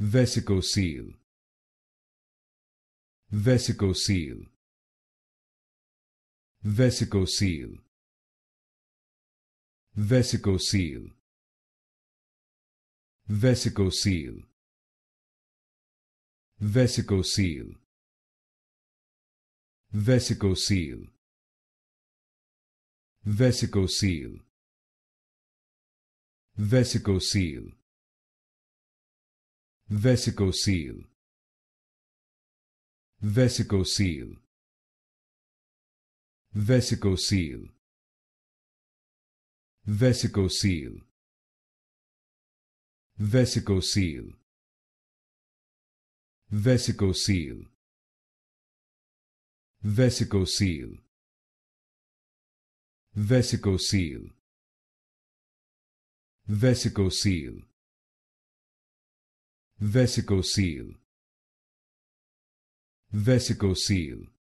vesicocele vesicocele vesicocele vesicocele vesicocele vesicocele vesicocele vesicocele vesicocele vesicocele vesicocele vesicocele vesicocele vesicocele vesicocele vesicocele vesicocele vesicocele vesicocele vesicocele